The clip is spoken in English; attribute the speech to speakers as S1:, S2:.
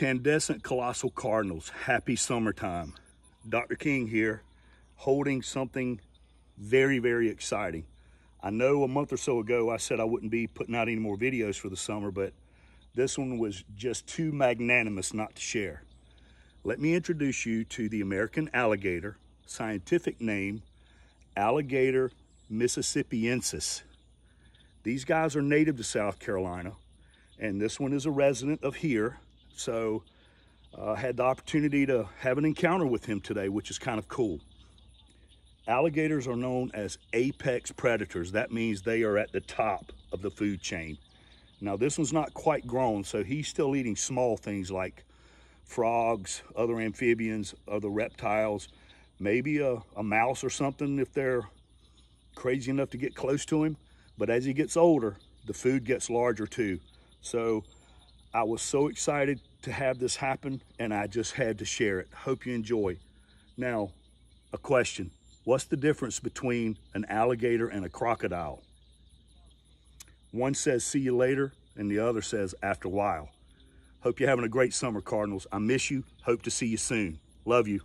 S1: Incandescent Colossal Cardinals, happy summertime. Dr. King here, holding something very, very exciting. I know a month or so ago I said I wouldn't be putting out any more videos for the summer, but this one was just too magnanimous not to share. Let me introduce you to the American alligator, scientific name, Alligator mississippiensis. These guys are native to South Carolina, and this one is a resident of here. So I uh, had the opportunity to have an encounter with him today, which is kind of cool. Alligators are known as apex predators. That means they are at the top of the food chain. Now this one's not quite grown, so he's still eating small things like frogs, other amphibians, other reptiles, maybe a, a mouse or something if they're crazy enough to get close to him. But as he gets older, the food gets larger too. So I was so excited to have this happen and I just had to share it. Hope you enjoy. Now, a question. What's the difference between an alligator and a crocodile? One says, see you later, and the other says, after a while. Hope you're having a great summer, Cardinals. I miss you. Hope to see you soon. Love you.